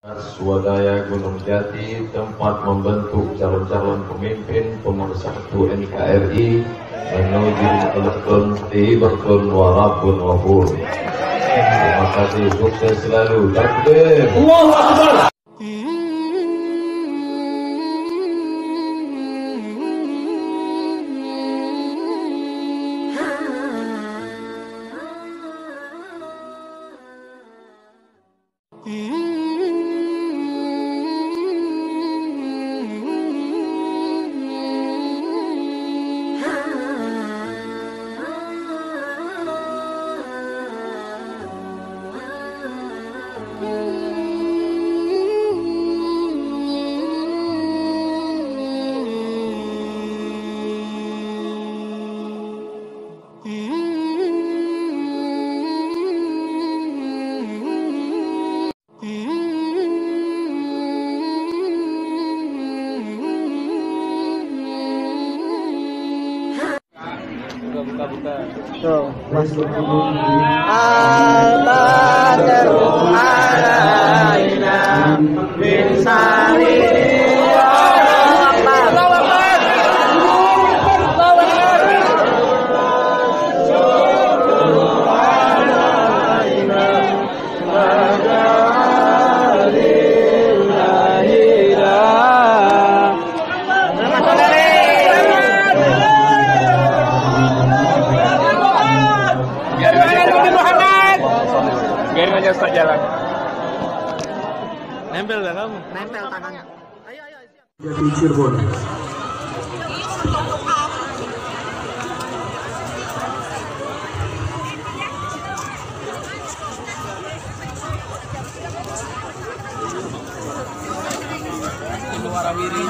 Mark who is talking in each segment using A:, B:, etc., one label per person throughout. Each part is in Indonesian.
A: Swadaya Gunung Jati tempat membentuk calon-calon pemimpin pemersatu NKRI menuju elekton berkon warabun wabur. Terima kasih, sukses selalu. Takbir.
B: Allahu Akbar.
C: Tuh, So,
D: Salamat Aja Ustaz jalan.
C: Nempel gak kamu? Nempel tangannya. Ayo, ayo, siap.
B: Jadi Cirebon.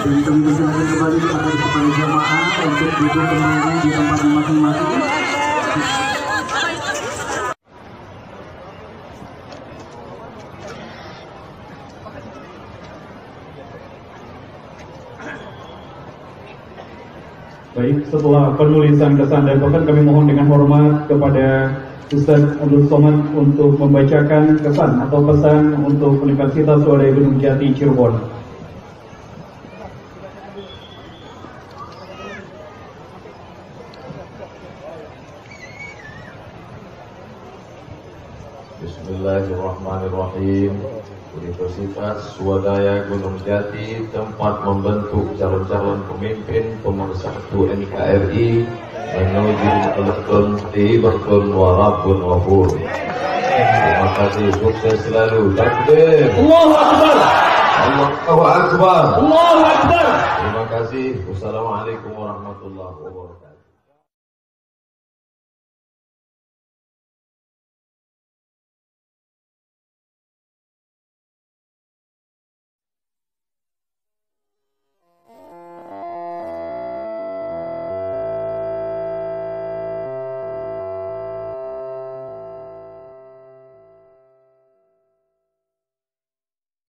B: Dan kami kembali kepada kepada jamaah untuk duduk kembali di tempat
E: Baik, setelah penulisan kesan dan pesan kami mohon dengan hormat kepada Ustaz Abdul Somad untuk membacakan kesan atau pesan untuk Universitas Swadaya Gunung Jati Cirebon.
A: Bismillahirrahmanirrahim. Universitas Swadaya Gunung Jati tempat membentuk calon-calon pemimpin pemersatu NKRI menuju elekton berkon warabun wabur. Terima kasih, sukses selalu. Takbir.
B: Allahu Akbar.
A: Allahu Akbar.
B: Allahu Akbar.
A: Terima kasih. Wassalamualaikum warahmatullahi wabarakatuh.